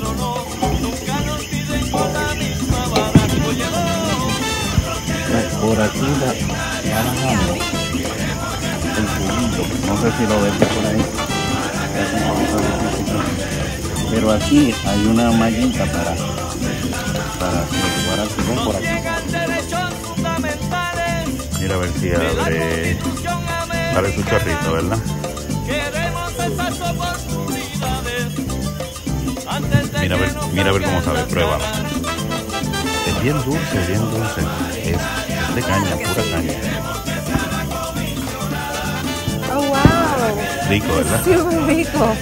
no lo hago. Por aquí la, ya bajando el cubito, no sé si lo ves por ahí. Pero aquí hay una mallita para para jugar al fútbol por aquí. Mira a ver si abre. Sale su chorrito, ¿verdad? Mira a ver, mira a ver cómo sabe, pruébalo. Es bien dulce, bien dulce. Es, es de caña, pura caña. Oh, wow. Rico, ¿verdad? Súper rico.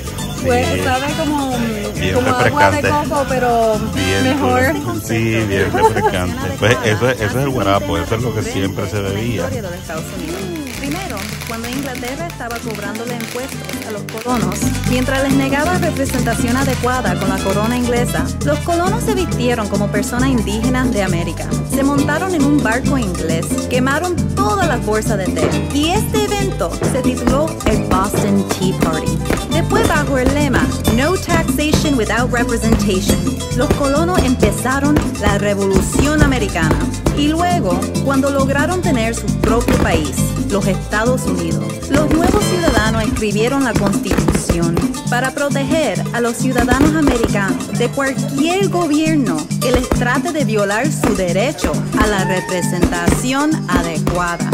Pues, Sí. sabe como, Bien como agua de refrescante. coco, pero Bien mejor. dulce. Sí, bien refrescante. Pues eso, es- eso es el guarapo, eso es lo que siempre se bebía. historia de los Estados Unidos. Primero, cuando Inglaterra estaba cobrándole impuestos a los colonos, mientras les negaba representación adecuada con la corona inglesa, los colonos se vistieron como personas indígenas de América. Se montaron en un barco inglés, quemaron todas las bolsas de té y este evento se tituló el Boston Tea Party. Después, bajo el lema No Taxation Without Representation, los colonos empezaron la Revolución Americana. Y luego, cuando lograron tener su propio país, los Estados Unidos, los nuevos ciudadanos escribieron la Constitución para proteger a los ciudadanos americanos de cualquier gobierno que les trate de violar su derecho a la representación adecuada.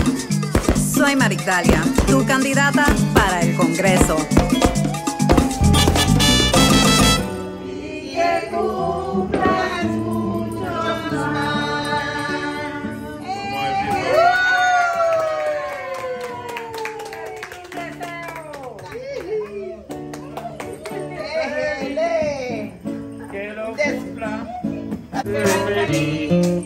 Soy Maritalia, tu candidata para el Congreso. En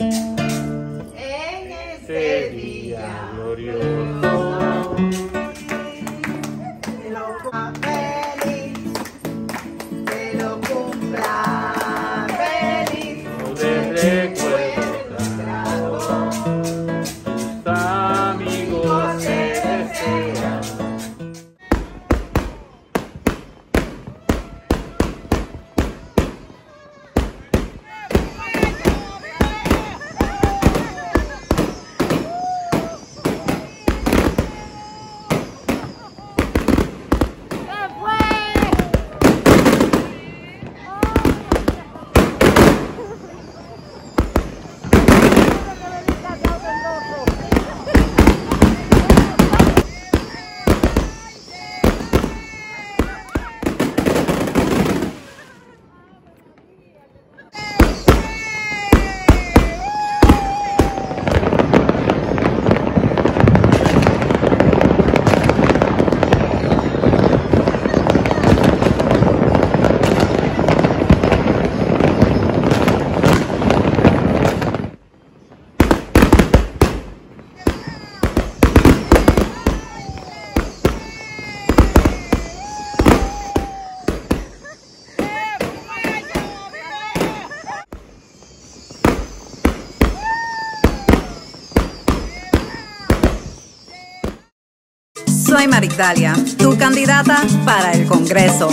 Soy Maritalia, tu candidata para el Congreso.